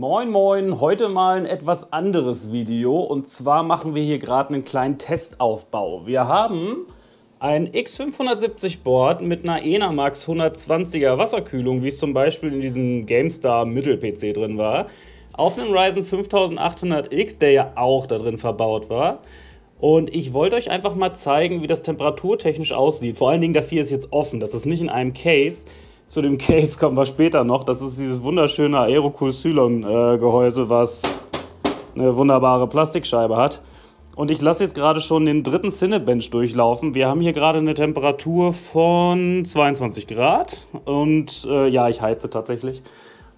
Moin Moin, heute mal ein etwas anderes Video und zwar machen wir hier gerade einen kleinen Testaufbau. Wir haben ein X570 Board mit einer Enamax 120er Wasserkühlung, wie es zum Beispiel in diesem GameStar Mittel-PC drin war, auf einem Ryzen 5800X, der ja auch da drin verbaut war. Und ich wollte euch einfach mal zeigen, wie das temperaturtechnisch aussieht. Vor allen Dingen, das hier ist jetzt offen, das ist nicht in einem Case. Zu dem Case kommen wir später noch. Das ist dieses wunderschöne Aerocool Cylon äh, Gehäuse, was eine wunderbare Plastikscheibe hat. Und ich lasse jetzt gerade schon den dritten Cinebench durchlaufen. Wir haben hier gerade eine Temperatur von 22 Grad. Und äh, ja, ich heize tatsächlich.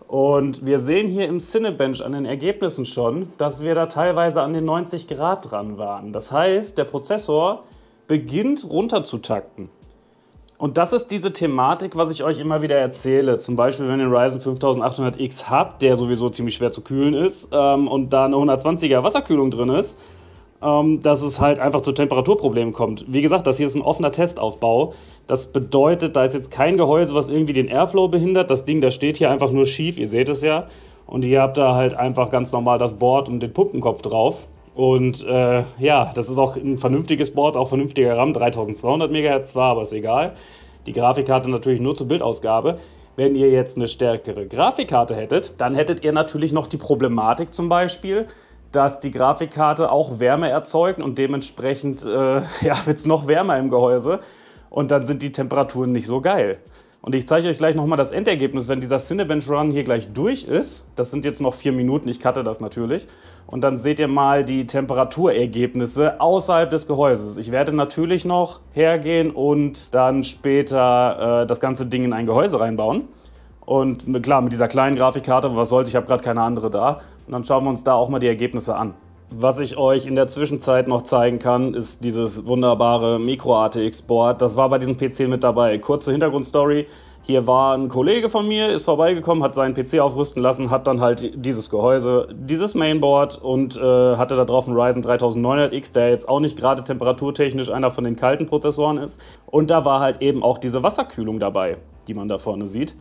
Und wir sehen hier im Cinebench an den Ergebnissen schon, dass wir da teilweise an den 90 Grad dran waren. Das heißt, der Prozessor beginnt runterzutakten. Und das ist diese Thematik, was ich euch immer wieder erzähle. Zum Beispiel, wenn ihr einen Ryzen 5800X habt, der sowieso ziemlich schwer zu kühlen ist ähm, und da eine 120er Wasserkühlung drin ist, ähm, dass es halt einfach zu Temperaturproblemen kommt. Wie gesagt, das hier ist ein offener Testaufbau. Das bedeutet, da ist jetzt kein Gehäuse, was irgendwie den Airflow behindert. Das Ding, das steht hier einfach nur schief, ihr seht es ja. Und ihr habt da halt einfach ganz normal das Board und den Pumpenkopf drauf. Und äh, ja, das ist auch ein vernünftiges Board, auch vernünftiger RAM, 3200 MHz zwar, aber ist egal. Die Grafikkarte natürlich nur zur Bildausgabe. Wenn ihr jetzt eine stärkere Grafikkarte hättet, dann hättet ihr natürlich noch die Problematik zum Beispiel, dass die Grafikkarte auch Wärme erzeugt und dementsprechend äh, ja, wird es noch wärmer im Gehäuse und dann sind die Temperaturen nicht so geil. Und ich zeige euch gleich nochmal das Endergebnis, wenn dieser Cinebench Run hier gleich durch ist. Das sind jetzt noch vier Minuten, ich cutte das natürlich. Und dann seht ihr mal die Temperaturergebnisse außerhalb des Gehäuses. Ich werde natürlich noch hergehen und dann später äh, das ganze Ding in ein Gehäuse reinbauen. Und klar, mit dieser kleinen Grafikkarte, was soll's, ich habe gerade keine andere da. Und dann schauen wir uns da auch mal die Ergebnisse an. Was ich euch in der Zwischenzeit noch zeigen kann, ist dieses wunderbare Micro-ATX-Board. Das war bei diesem PC mit dabei. Kurze Hintergrundstory. Hier war ein Kollege von mir, ist vorbeigekommen, hat seinen PC aufrüsten lassen, hat dann halt dieses Gehäuse, dieses Mainboard und äh, hatte da drauf einen Ryzen 3900X, der jetzt auch nicht gerade temperaturtechnisch einer von den kalten Prozessoren ist. Und da war halt eben auch diese Wasserkühlung dabei, die man da vorne sieht.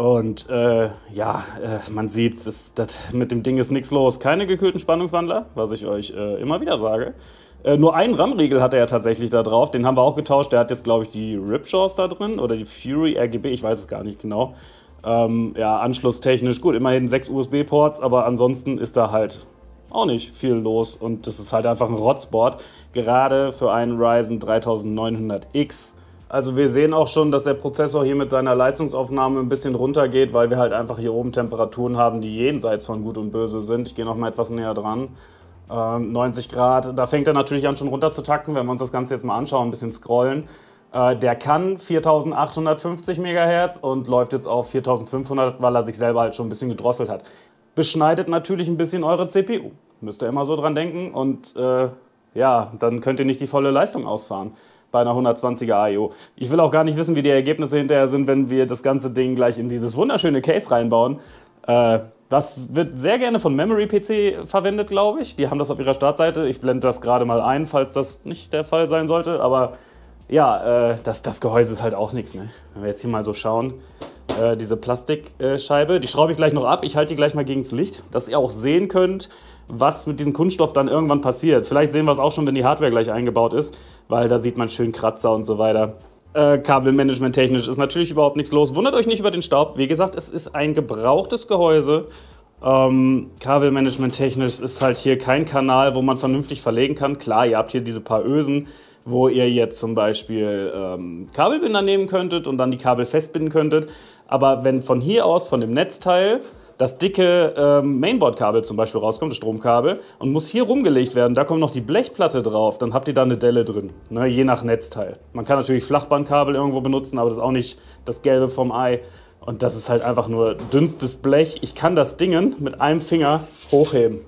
Und äh, ja, äh, man sieht, das, das, mit dem Ding ist nichts los. Keine gekühlten Spannungswandler, was ich euch äh, immer wieder sage. Äh, nur einen RAM-Riegel hat er ja tatsächlich da drauf. Den haben wir auch getauscht. Der hat jetzt, glaube ich, die Ripjaws da drin oder die Fury RGB. Ich weiß es gar nicht genau. Ähm, ja, anschlusstechnisch gut. Immerhin sechs USB-Ports, aber ansonsten ist da halt auch nicht viel los. Und das ist halt einfach ein Rotzboard. Gerade für einen Ryzen 3900X also wir sehen auch schon, dass der Prozessor hier mit seiner Leistungsaufnahme ein bisschen runtergeht, weil wir halt einfach hier oben Temperaturen haben, die jenseits von Gut und Böse sind. Ich gehe noch mal etwas näher dran. Ähm, 90 Grad, da fängt er natürlich an schon runter zu takten, wenn wir uns das Ganze jetzt mal anschauen, ein bisschen scrollen. Äh, der kann 4850 MHz und läuft jetzt auf 4500, weil er sich selber halt schon ein bisschen gedrosselt hat. Beschneidet natürlich ein bisschen eure CPU. Müsst ihr immer so dran denken und äh, ja, dann könnt ihr nicht die volle Leistung ausfahren bei einer 120er AIO. Ich will auch gar nicht wissen, wie die Ergebnisse hinterher sind, wenn wir das ganze Ding gleich in dieses wunderschöne Case reinbauen. Äh, das wird sehr gerne von Memory PC verwendet, glaube ich. Die haben das auf ihrer Startseite. Ich blende das gerade mal ein, falls das nicht der Fall sein sollte. Aber ja, äh, das, das Gehäuse ist halt auch nichts. Ne? Wenn wir jetzt hier mal so schauen, äh, diese Plastikscheibe, die schraube ich gleich noch ab. Ich halte die gleich mal gegen das Licht, dass ihr auch sehen könnt, was mit diesem Kunststoff dann irgendwann passiert. Vielleicht sehen wir es auch schon, wenn die Hardware gleich eingebaut ist, weil da sieht man schön Kratzer und so weiter. Äh, Kabelmanagement technisch ist natürlich überhaupt nichts los. Wundert euch nicht über den Staub. Wie gesagt, es ist ein gebrauchtes Gehäuse. Ähm, Kabelmanagement technisch ist halt hier kein Kanal, wo man vernünftig verlegen kann. Klar, ihr habt hier diese paar Ösen, wo ihr jetzt zum Beispiel ähm, Kabelbinder nehmen könntet und dann die Kabel festbinden könntet. Aber wenn von hier aus, von dem Netzteil, das dicke ähm, Mainboard-Kabel zum Beispiel rauskommt, das Stromkabel, und muss hier rumgelegt werden. Da kommt noch die Blechplatte drauf, dann habt ihr da eine Delle drin, ne, je nach Netzteil. Man kann natürlich Flachbandkabel irgendwo benutzen, aber das ist auch nicht das Gelbe vom Ei. Und das ist halt einfach nur dünnstes Blech. Ich kann das Ding mit einem Finger hochheben.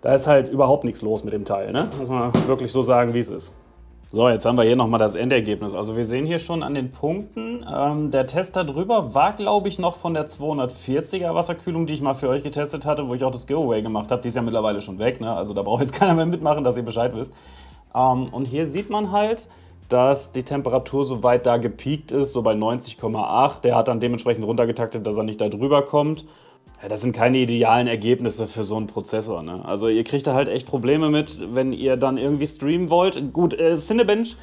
Da ist halt überhaupt nichts los mit dem Teil. Ne? Muss man wirklich so sagen, wie es ist. So, jetzt haben wir hier nochmal das Endergebnis. Also wir sehen hier schon an den Punkten, ähm, der Test darüber war, glaube ich, noch von der 240er Wasserkühlung, die ich mal für euch getestet hatte, wo ich auch das Giveaway gemacht habe. Die ist ja mittlerweile schon weg, ne? also da braucht jetzt keiner mehr mitmachen, dass ihr Bescheid wisst. Ähm, und hier sieht man halt, dass die Temperatur so weit da gepiekt ist, so bei 90,8. Der hat dann dementsprechend runtergetaktet, dass er nicht da drüber kommt. Ja, das sind keine idealen Ergebnisse für so einen Prozessor. Ne? Also ihr kriegt da halt echt Probleme mit, wenn ihr dann irgendwie streamen wollt. Gut, äh, Cinebench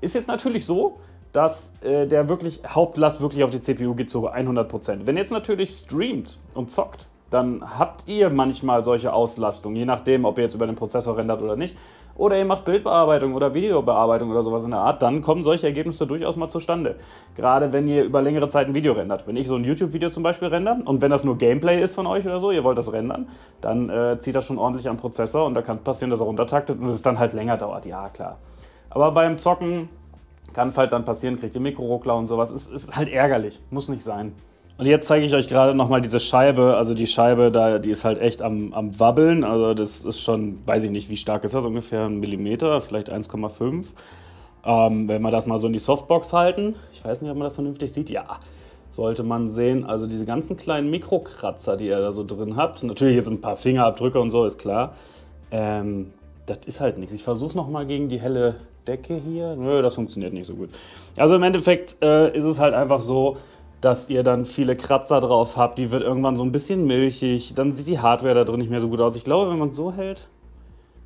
ist jetzt natürlich so, dass äh, der wirklich Hauptlast wirklich auf die CPU geht zu 100%. Wenn ihr jetzt natürlich streamt und zockt, dann habt ihr manchmal solche Auslastungen, je nachdem, ob ihr jetzt über den Prozessor rendert oder nicht. Oder ihr macht Bildbearbeitung oder Videobearbeitung oder sowas in der Art, dann kommen solche Ergebnisse durchaus mal zustande. Gerade wenn ihr über längere Zeit ein Video rendert. Wenn ich so ein YouTube-Video zum Beispiel render und wenn das nur Gameplay ist von euch oder so, ihr wollt das rendern, dann äh, zieht das schon ordentlich am Prozessor und da kann es passieren, dass er runtertaktet und es dann halt länger dauert. Ja, klar. Aber beim Zocken kann es halt dann passieren, kriegt ihr Mikroruckler und sowas. Es ist halt ärgerlich, muss nicht sein. Und jetzt zeige ich euch gerade nochmal diese Scheibe. Also die Scheibe, da, die ist halt echt am, am Wabbeln. Also das ist schon, weiß ich nicht, wie stark ist das? Ungefähr ein Millimeter, vielleicht 1,5. Ähm, wenn wir das mal so in die Softbox halten, ich weiß nicht, ob man das vernünftig sieht. Ja, sollte man sehen. Also diese ganzen kleinen Mikrokratzer, die ihr da so drin habt. Natürlich sind ein paar Fingerabdrücke und so, ist klar. Ähm, das ist halt nichts. Ich versuche es nochmal gegen die helle Decke hier. Nö, das funktioniert nicht so gut. Also im Endeffekt äh, ist es halt einfach so, dass ihr dann viele Kratzer drauf habt. Die wird irgendwann so ein bisschen milchig. Dann sieht die Hardware da drin nicht mehr so gut aus. Ich glaube, wenn man es so hält.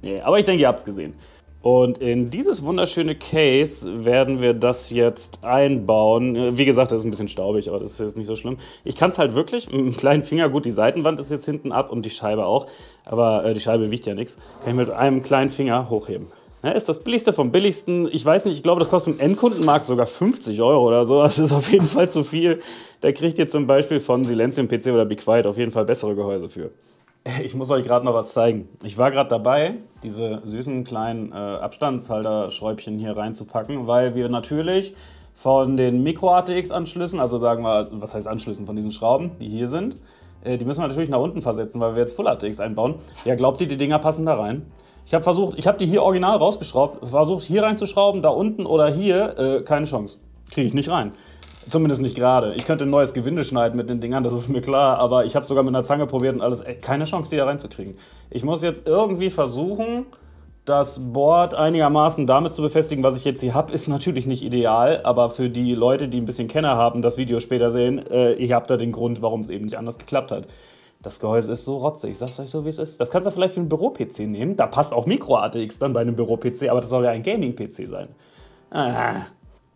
Nee, aber ich denke, ihr habt es gesehen. Und in dieses wunderschöne Case werden wir das jetzt einbauen. Wie gesagt, das ist ein bisschen staubig, aber das ist jetzt nicht so schlimm. Ich kann es halt wirklich mit einem kleinen Finger, gut, die Seitenwand ist jetzt hinten ab und die Scheibe auch, aber äh, die Scheibe wiegt ja nichts, kann ich mit einem kleinen Finger hochheben. Ja, ist das billigste vom billigsten. Ich weiß nicht, ich glaube, das kostet im Endkundenmarkt sogar 50 Euro oder so. Das ist auf jeden Fall zu viel. Da kriegt ihr zum Beispiel von Silenzium PC oder Be Quiet auf jeden Fall bessere Gehäuse für. Ich muss euch gerade noch was zeigen. Ich war gerade dabei, diese süßen kleinen äh, Abstandshalter-Schräubchen hier reinzupacken, weil wir natürlich von den Micro-ATX-Anschlüssen, also sagen wir, was heißt Anschlüssen, von diesen Schrauben, die hier sind, äh, die müssen wir natürlich nach unten versetzen, weil wir jetzt Full-ATX einbauen. Ja, glaubt ihr, die Dinger passen da rein? Ich habe versucht, ich habe die hier original rausgeschraubt, versucht hier reinzuschrauben, da unten oder hier, äh, keine Chance. Kriege ich nicht rein. Zumindest nicht gerade. Ich könnte ein neues Gewinde schneiden mit den Dingern, das ist mir klar, aber ich habe sogar mit einer Zange probiert und alles, ey, keine Chance, die da reinzukriegen. Ich muss jetzt irgendwie versuchen, das Board einigermaßen damit zu befestigen, was ich jetzt hier habe, ist natürlich nicht ideal, aber für die Leute, die ein bisschen Kenner haben, das Video später sehen, äh, ihr habt da den Grund, warum es eben nicht anders geklappt hat. Das Gehäuse ist so rotzig, ich sag's euch so, wie es ist. Das kannst du vielleicht für einen Büro-PC nehmen. Da passt auch Micro-ATX dann bei einem Büro-PC, aber das soll ja ein Gaming-PC sein. Ah.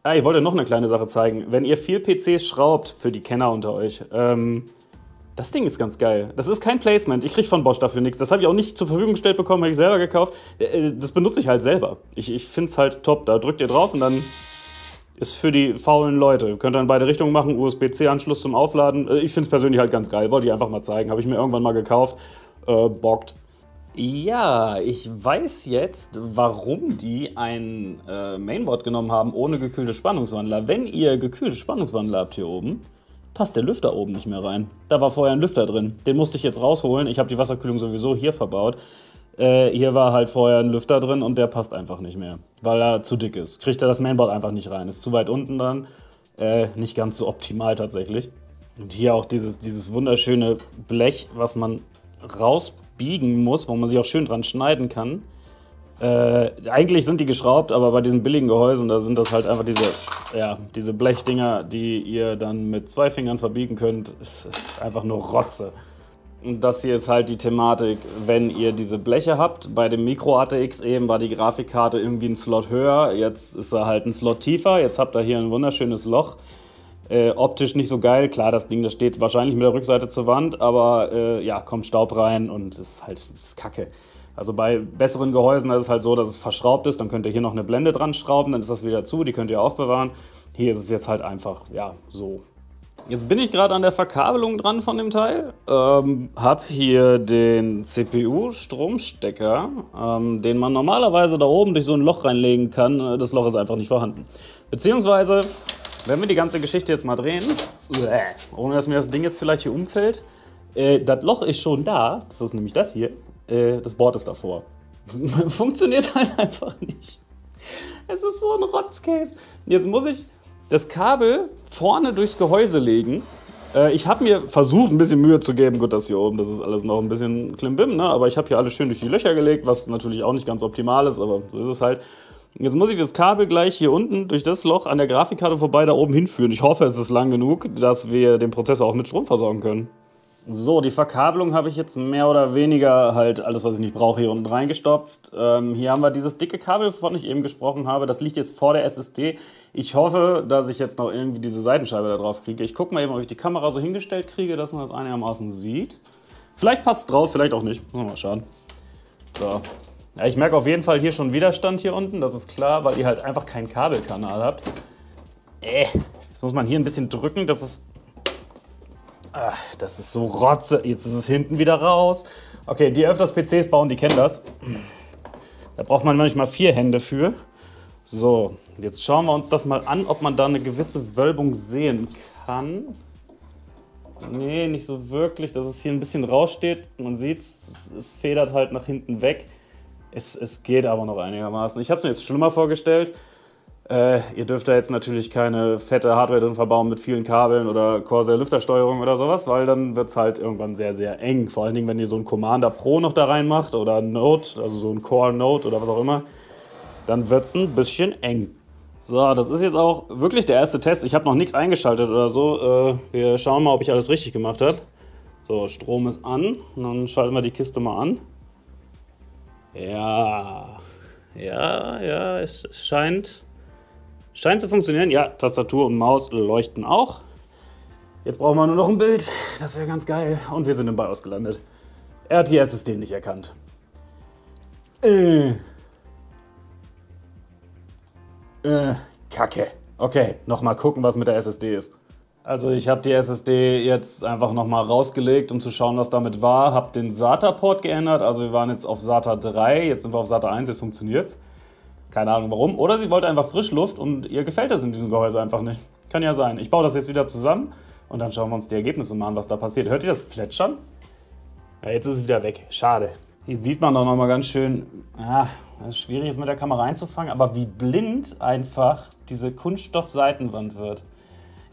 ah. ich wollte noch eine kleine Sache zeigen. Wenn ihr viel PCs schraubt, für die Kenner unter euch, ähm, das Ding ist ganz geil. Das ist kein Placement. Ich kriege von Bosch dafür nichts. Das habe ich auch nicht zur Verfügung gestellt bekommen, habe ich selber gekauft. Äh, äh, das benutze ich halt selber. Ich, ich finde es halt top. Da drückt ihr drauf und dann ist für die faulen Leute. Ihr könnt dann beide Richtungen machen, USB-C-Anschluss zum Aufladen. Äh, ich finde es persönlich halt ganz geil. Wollte ich einfach mal zeigen. Habe ich mir irgendwann mal gekauft. Äh, bockt. Ja, ich weiß jetzt, warum die ein äh, Mainboard genommen haben ohne gekühlte Spannungswandler. Wenn ihr gekühlte Spannungswandler habt hier oben, passt der Lüfter oben nicht mehr rein. Da war vorher ein Lüfter drin. Den musste ich jetzt rausholen. Ich habe die Wasserkühlung sowieso hier verbaut. Äh, hier war halt vorher ein Lüfter drin und der passt einfach nicht mehr, weil er zu dick ist. Kriegt er das Mainboard einfach nicht rein. Ist zu weit unten dran. Äh, nicht ganz so optimal tatsächlich. Und hier auch dieses, dieses wunderschöne Blech, was man rausbiegen muss, wo man sich auch schön dran schneiden kann. Äh, eigentlich sind die geschraubt, aber bei diesen billigen Gehäusen, da sind das halt einfach diese, ja, diese Blechdinger, die ihr dann mit zwei Fingern verbiegen könnt. Ist, ist einfach nur Rotze. Das hier ist halt die Thematik, wenn ihr diese Bleche habt. Bei dem Micro ATX eben war die Grafikkarte irgendwie ein Slot höher, jetzt ist er halt ein Slot tiefer. Jetzt habt ihr hier ein wunderschönes Loch. Äh, optisch nicht so geil, klar, das Ding, das steht wahrscheinlich mit der Rückseite zur Wand, aber äh, ja, kommt Staub rein und ist halt ist kacke. Also bei besseren Gehäusen ist es halt so, dass es verschraubt ist, dann könnt ihr hier noch eine Blende dran schrauben, dann ist das wieder zu, die könnt ihr aufbewahren. Hier ist es jetzt halt einfach, ja, so Jetzt bin ich gerade an der Verkabelung dran von dem Teil. Ähm, hab hier den CPU-Stromstecker, ähm, den man normalerweise da oben durch so ein Loch reinlegen kann. Äh, das Loch ist einfach nicht vorhanden. Beziehungsweise, wenn wir die ganze Geschichte jetzt mal drehen, ohne dass mir das Ding jetzt vielleicht hier umfällt, äh, das Loch ist schon da. Das ist nämlich das hier. Äh, das Board ist davor. Funktioniert halt einfach nicht. Es ist so ein Rotzcase. Jetzt muss ich das Kabel vorne durchs Gehäuse legen. Äh, ich habe mir versucht, ein bisschen Mühe zu geben. Gut, das hier oben, das ist alles noch ein bisschen klimbim, ne? aber ich habe hier alles schön durch die Löcher gelegt, was natürlich auch nicht ganz optimal ist, aber so ist es halt. Jetzt muss ich das Kabel gleich hier unten durch das Loch an der Grafikkarte vorbei da oben hinführen. Ich hoffe, es ist lang genug, dass wir den Prozessor auch mit Strom versorgen können. So, die Verkabelung habe ich jetzt mehr oder weniger halt alles, was ich nicht brauche, hier unten reingestopft. Ähm, hier haben wir dieses dicke Kabel, wovon ich eben gesprochen habe. Das liegt jetzt vor der SSD. Ich hoffe, dass ich jetzt noch irgendwie diese Seitenscheibe da drauf kriege. Ich gucke mal eben, ob ich die Kamera so hingestellt kriege, dass man das einigermaßen sieht. Vielleicht passt es drauf, vielleicht auch nicht. Muss mal schauen. So. Ja, ich merke auf jeden Fall hier schon Widerstand hier unten. Das ist klar, weil ihr halt einfach keinen Kabelkanal habt. Äh, jetzt muss man hier ein bisschen drücken, dass es Ach, das ist so rotze. Jetzt ist es hinten wieder raus. Okay, die öfters PCs bauen, die kennen das. Da braucht man manchmal vier Hände für. So, jetzt schauen wir uns das mal an, ob man da eine gewisse Wölbung sehen kann. Nee, nicht so wirklich, dass es hier ein bisschen raussteht. Man sieht es, es federt halt nach hinten weg. Es, es geht aber noch einigermaßen. Ich habe es mir jetzt schlimmer vorgestellt. Äh, ihr dürft da jetzt natürlich keine fette Hardware drin verbauen mit vielen Kabeln oder Corsair Lüftersteuerung oder sowas, weil dann wird es halt irgendwann sehr, sehr eng. Vor allen Dingen, wenn ihr so einen Commander Pro noch da reinmacht oder Note, also so ein Core Note oder was auch immer, dann wird es ein bisschen eng. So, das ist jetzt auch wirklich der erste Test. Ich habe noch nichts eingeschaltet oder so. Äh, wir schauen mal, ob ich alles richtig gemacht habe. So, Strom ist an. Und dann schalten wir die Kiste mal an. Ja, ja, ja, es scheint Scheint zu funktionieren. Ja, Tastatur und Maus leuchten auch. Jetzt brauchen wir nur noch ein Bild. Das wäre ganz geil. Und wir sind im BIOS gelandet. SSD nicht erkannt. Äh. Äh, Kacke. Okay, nochmal gucken, was mit der SSD ist. Also ich habe die SSD jetzt einfach nochmal rausgelegt, um zu schauen, was damit war. Habe den SATA-Port geändert. Also wir waren jetzt auf SATA 3, jetzt sind wir auf SATA 1, jetzt funktioniert keine Ahnung warum. Oder sie wollte einfach Frischluft und ihr gefällt das in diesem Gehäuse einfach nicht. Kann ja sein. Ich baue das jetzt wieder zusammen und dann schauen wir uns die Ergebnisse mal an, was da passiert. Hört ihr das Plätschern? Ja, jetzt ist es wieder weg. Schade. Hier sieht man doch nochmal ganz schön, ja, es ist schwierig es mit der Kamera einzufangen, aber wie blind einfach diese Kunststoffseitenwand wird.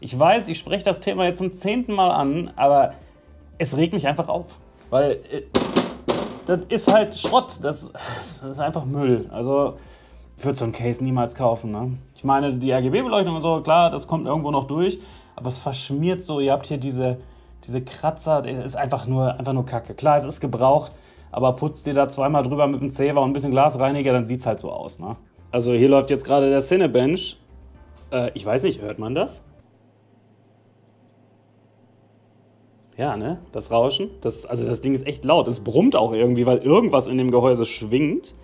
Ich weiß, ich spreche das Thema jetzt zum zehnten Mal an, aber es regt mich einfach auf. Weil äh, das ist halt Schrott, das, das ist einfach Müll. Also ich würde so ein Case niemals kaufen. Ne? Ich meine, die RGB-Beleuchtung und so, klar, das kommt irgendwo noch durch, aber es verschmiert so. Ihr habt hier diese, diese Kratzer, das ist einfach nur, einfach nur Kacke. Klar, es ist gebraucht, aber putzt ihr da zweimal drüber mit einem Zewa und ein bisschen Glasreiniger, dann sieht es halt so aus. Ne? Also hier läuft jetzt gerade der Cinebench. Äh, ich weiß nicht, hört man das? Ja, ne? Das Rauschen. Das, also das Ding ist echt laut. Es brummt auch irgendwie, weil irgendwas in dem Gehäuse schwingt.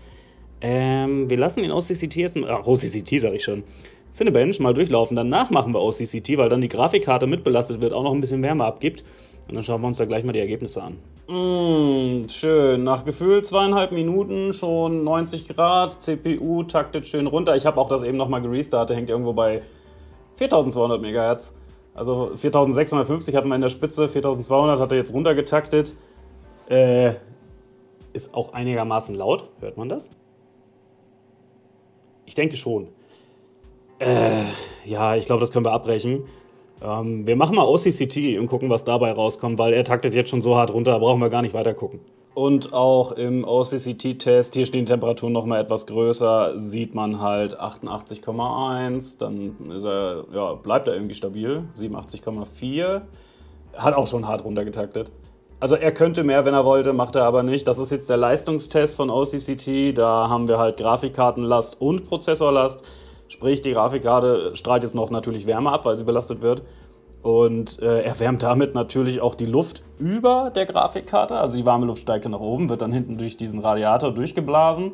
Ähm, wir lassen den OCCT jetzt, ach, OCCT sag ich schon, Cinebench mal durchlaufen. Danach machen wir OCCT, weil dann die Grafikkarte mitbelastet wird, auch noch ein bisschen Wärme abgibt. Und dann schauen wir uns da gleich mal die Ergebnisse an. Mmh, schön. Nach Gefühl zweieinhalb Minuten schon 90 Grad. CPU taktet schön runter. Ich habe auch das eben nochmal gerestartet. Hängt irgendwo bei 4200 MHz. Also 4650 hatten wir in der Spitze. 4200 hat er jetzt runtergetaktet. Äh, ist auch einigermaßen laut. Hört man das? Ich denke schon. Äh, ja, ich glaube, das können wir abbrechen. Ähm, wir machen mal OCCT und gucken, was dabei rauskommt, weil er taktet jetzt schon so hart runter, da brauchen wir gar nicht weiter gucken. Und auch im OCCT-Test, hier stehen Temperaturen noch mal etwas größer, sieht man halt 88,1, dann ist er, ja, bleibt er irgendwie stabil, 87,4. Hat auch schon hart runtergetaktet. Also er könnte mehr, wenn er wollte, macht er aber nicht. Das ist jetzt der Leistungstest von OCCT. Da haben wir halt Grafikkartenlast und Prozessorlast. Sprich, die Grafikkarte strahlt jetzt noch natürlich Wärme ab, weil sie belastet wird. Und äh, erwärmt damit natürlich auch die Luft über der Grafikkarte. Also die warme Luft steigt dann nach oben, wird dann hinten durch diesen Radiator durchgeblasen.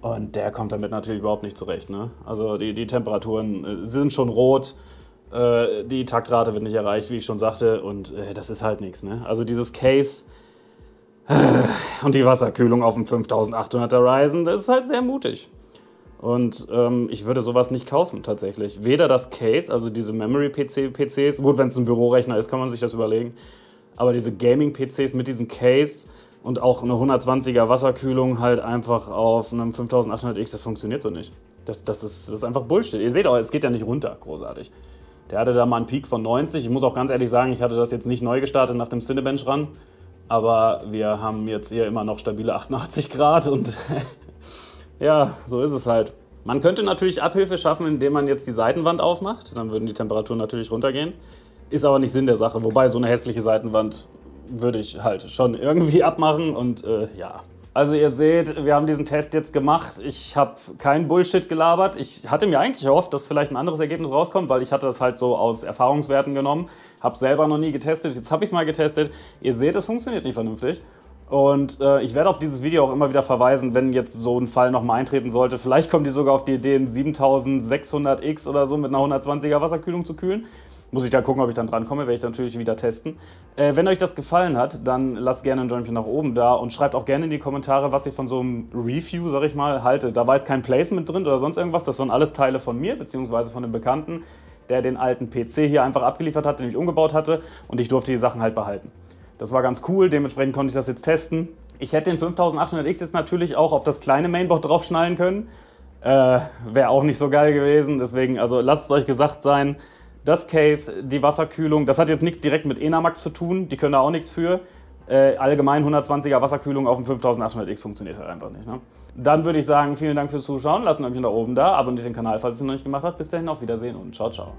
Und der kommt damit natürlich überhaupt nicht zurecht. Ne? Also die, die Temperaturen äh, sind schon rot. Äh, die Taktrate wird nicht erreicht, wie ich schon sagte, und äh, das ist halt nichts. Ne? Also dieses Case äh, und die Wasserkühlung auf dem 5800er Ryzen, das ist halt sehr mutig. Und ähm, ich würde sowas nicht kaufen tatsächlich. Weder das Case, also diese Memory-PCs, gut, wenn es ein Bürorechner ist, kann man sich das überlegen, aber diese Gaming-PCs mit diesem Case und auch eine 120er Wasserkühlung halt einfach auf einem 5800X, das funktioniert so nicht. Das, das, ist, das ist einfach Bullshit. Ihr seht auch, es geht ja nicht runter, großartig. Der hatte da mal einen Peak von 90. Ich muss auch ganz ehrlich sagen, ich hatte das jetzt nicht neu gestartet nach dem Cinebench ran. Aber wir haben jetzt hier immer noch stabile 88 Grad und ja, so ist es halt. Man könnte natürlich Abhilfe schaffen, indem man jetzt die Seitenwand aufmacht. Dann würden die Temperaturen natürlich runtergehen. Ist aber nicht Sinn der Sache. Wobei so eine hässliche Seitenwand würde ich halt schon irgendwie abmachen und äh, ja. Also ihr seht, wir haben diesen Test jetzt gemacht. Ich habe keinen Bullshit gelabert. Ich hatte mir eigentlich erhofft, dass vielleicht ein anderes Ergebnis rauskommt, weil ich hatte das halt so aus Erfahrungswerten genommen. Habe selber noch nie getestet. Jetzt habe ich es mal getestet. Ihr seht, es funktioniert nicht vernünftig. Und äh, ich werde auf dieses Video auch immer wieder verweisen, wenn jetzt so ein Fall nochmal eintreten sollte. Vielleicht kommt die sogar auf die Idee, einen 7600X oder so mit einer 120er Wasserkühlung zu kühlen. Muss ich da gucken, ob ich dann drankomme, werde ich dann natürlich wieder testen. Äh, wenn euch das gefallen hat, dann lasst gerne ein Däumchen nach oben da und schreibt auch gerne in die Kommentare, was ihr von so einem Review, sag ich mal, haltet. Da war jetzt kein Placement drin oder sonst irgendwas, das waren alles Teile von mir, beziehungsweise von einem Bekannten, der den alten PC hier einfach abgeliefert hat, den ich umgebaut hatte und ich durfte die Sachen halt behalten. Das war ganz cool, dementsprechend konnte ich das jetzt testen. Ich hätte den 5800X jetzt natürlich auch auf das kleine Mainboard draufschnallen können. Äh, Wäre auch nicht so geil gewesen, deswegen, also lasst es euch gesagt sein, das Case, die Wasserkühlung, das hat jetzt nichts direkt mit Enamax zu tun, die können da auch nichts für. Äh, allgemein 120er Wasserkühlung auf dem 5800X funktioniert halt einfach nicht. Ne? Dann würde ich sagen, vielen Dank fürs Zuschauen, lasst ein Däumchen da oben da, abonniert den Kanal, falls ihr es noch nicht gemacht habt. Bis dahin, auf Wiedersehen und ciao, ciao.